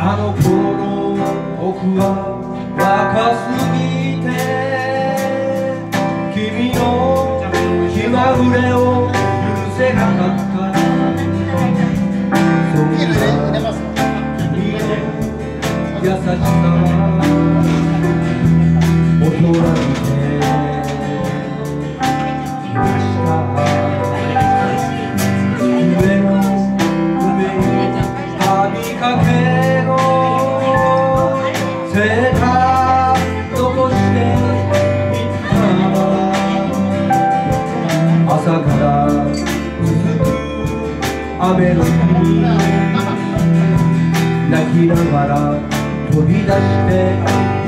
あの頃僕は若すぎたちられてました夢の海はみかけの世界残していった朝から雨の日泣きながら飛び出して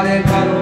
Hare Hare